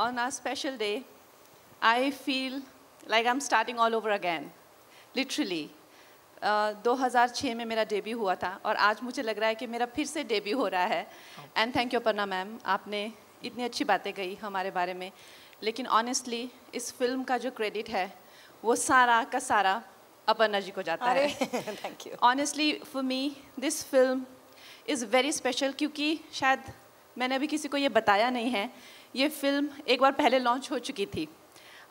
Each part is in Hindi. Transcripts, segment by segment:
on our special day, I feel like I'm starting all over again, literally. Uh, 2006 में मेरा डेब्यू हुआ था और आज मुझे लग रहा है कि मेरा फिर से डेब्यू हो रहा है. And thank you Aparna ma'am आपने इतनी अच्छी बातें कही हमारे बारे में. लेकिन ऑनेस्टली इस फ़िल्म का जो क्रेडिट है वो सारा का सारा अपर्णा जी को जाता है. Thank you honestly for me this film is very special क्योंकि शायद मैंने अभी किसी को ये बताया नहीं है ये फ़िल्म एक बार पहले लॉन्च हो चुकी थी।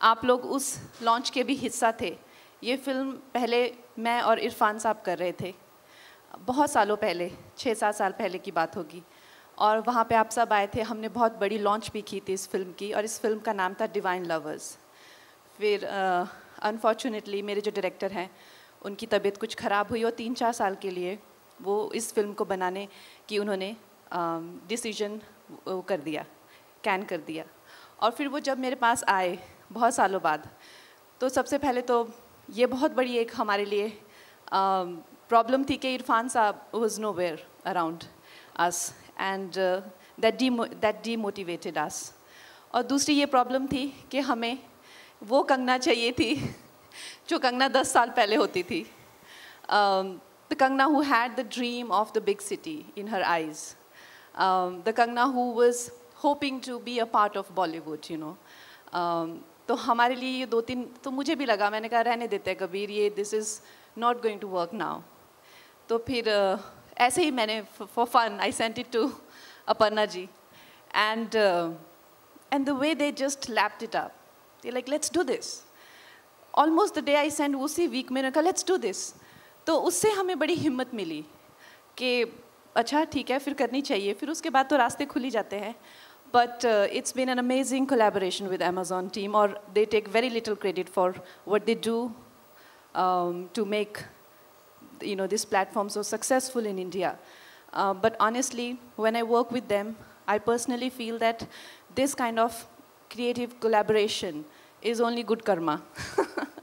आप लोग उस लॉन्च के भी हिस्सा थे। ये फ़िल्म पहले मैं और इरफान साहब कर रहे थे। बहुत सालों पहले छः सात साल पहले की बात होगी। और वहाँ पे आप सब आए थे। हमने बहुत बड़ी लॉन्च भी की थी इस फ़िल्म की। और इस फ़िल्म का नाम था डिवाइन लवर्स फिर अनफॉर्चुनेटली मेरे जो डायरेक्टर हैं, उनकी तबीयत कुछ ख़राब हुई और तीन चार साल के लिए वो इस फ़िल्म को बनाने की उन्होंने डिसीज़न कर दिया। कैन कर दिया। और फिर वो जब मेरे पास आए, बहुत सालों बाद तो सबसे पहले तो ये बहुत बड़ी एक हमारे लिए प्रॉब्लम थी कि Irfan sahab was nowhere around us and that D that D motivated us और दूसरी ये प्रॉब्लम थी कि हमें वो कंगना चाहिए थी, जो कंगना दस साल पहले होती थी। The Kangana who had the dream of the big city in her eyes the Kangana who was hoping to be a part of Bollywood you know तो हमारे लिए ये दो तीन तो मुझे भी लगा मैंने कहा रहने देते हैं कबीर ये this is not going to work now तो फिर uh, ऐसे ही मैंने for fun I sent it to Aparna ji. And and the way they just lapped it up they like let's do this almost the day I send उसी वीक में कहा लेट्स डू दिस तो उससे हमें बड़ी हिम्मत मिली कि अच्छा ठीक है फिर करनी चाहिए. फिर उसके बाद तो रास्ते खुल ही जाते हैं। But uh, it's been an amazing collaboration with Amazon team, or they take very little credit for what they do um, to make you know, this platform so successful in India. Uh, but honestly, when I work with them, I personally feel that this kind of creative collaboration is only good karma.